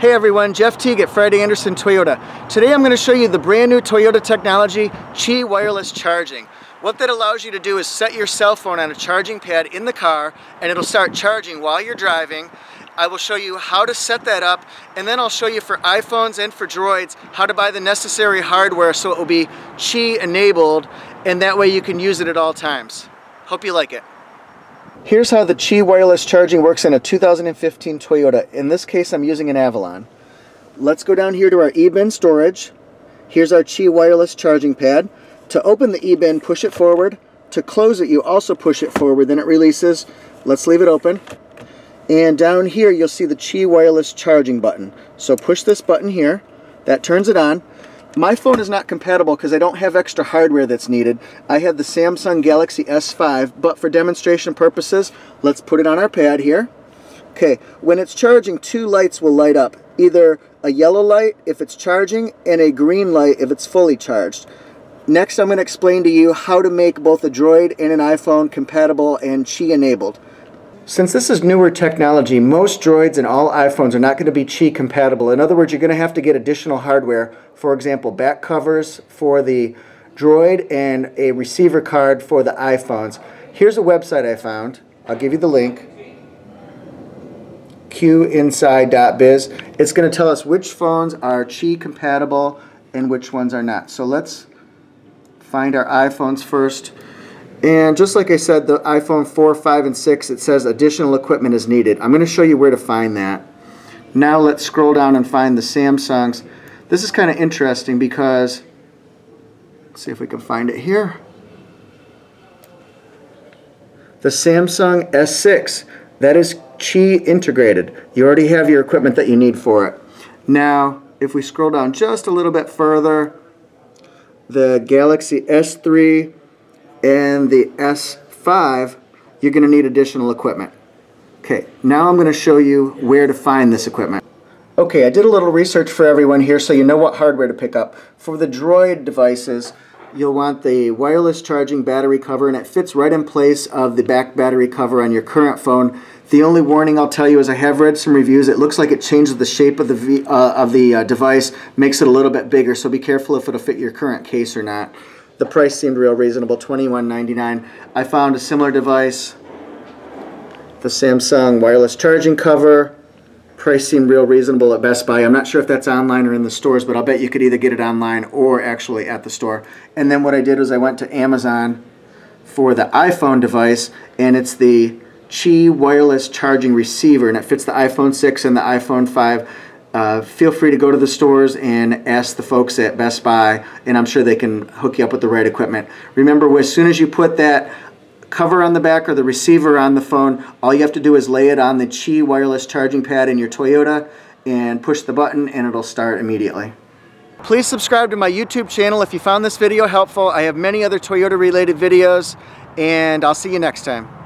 Hey everyone, Jeff Teague at Fred Anderson Toyota. Today I'm going to show you the brand new Toyota technology, Qi Wireless Charging. What that allows you to do is set your cell phone on a charging pad in the car and it'll start charging while you're driving. I will show you how to set that up and then I'll show you for iPhones and for Droids how to buy the necessary hardware so it will be Qi enabled and that way you can use it at all times. Hope you like it. Here's how the Qi wireless charging works in a 2015 Toyota. In this case, I'm using an Avalon. Let's go down here to our E-Bin storage. Here's our Qi wireless charging pad. To open the E-Bin, push it forward. To close it, you also push it forward, then it releases. Let's leave it open. And down here, you'll see the Qi wireless charging button. So push this button here. That turns it on. My phone is not compatible because I don't have extra hardware that's needed. I have the Samsung Galaxy S5, but for demonstration purposes, let's put it on our pad here. Okay, when it's charging, two lights will light up. Either a yellow light if it's charging and a green light if it's fully charged. Next, I'm going to explain to you how to make both a Droid and an iPhone compatible and Qi enabled. Since this is newer technology, most Droids and all iPhones are not going to be Qi compatible. In other words, you're going to have to get additional hardware. For example, back covers for the Droid and a receiver card for the iPhones. Here's a website I found. I'll give you the link. qinside.biz. It's going to tell us which phones are Qi compatible and which ones are not. So let's find our iPhones first. And just like I said, the iPhone 4, 5, and 6, it says additional equipment is needed. I'm going to show you where to find that. Now let's scroll down and find the Samsungs. This is kind of interesting because, let's see if we can find it here. The Samsung S6, that is Qi integrated. You already have your equipment that you need for it. Now, if we scroll down just a little bit further, the Galaxy S3 and the S5, you're going to need additional equipment. Okay, now I'm going to show you where to find this equipment. Okay, I did a little research for everyone here so you know what hardware to pick up. For the Droid devices, you'll want the wireless charging battery cover and it fits right in place of the back battery cover on your current phone. The only warning I'll tell you is I have read some reviews. It looks like it changes the shape of the, v, uh, of the uh, device, makes it a little bit bigger, so be careful if it'll fit your current case or not. The price seemed real reasonable, $21.99. I found a similar device, the Samsung wireless charging cover. Price seemed real reasonable at Best Buy. I'm not sure if that's online or in the stores, but I'll bet you could either get it online or actually at the store. And then what I did was I went to Amazon for the iPhone device, and it's the Qi wireless charging receiver, and it fits the iPhone 6 and the iPhone 5 uh, feel free to go to the stores and ask the folks at Best Buy, and I'm sure they can hook you up with the right equipment. Remember, as soon as you put that cover on the back or the receiver on the phone, all you have to do is lay it on the Qi wireless charging pad in your Toyota and push the button and it'll start immediately. Please subscribe to my YouTube channel if you found this video helpful. I have many other Toyota related videos and I'll see you next time.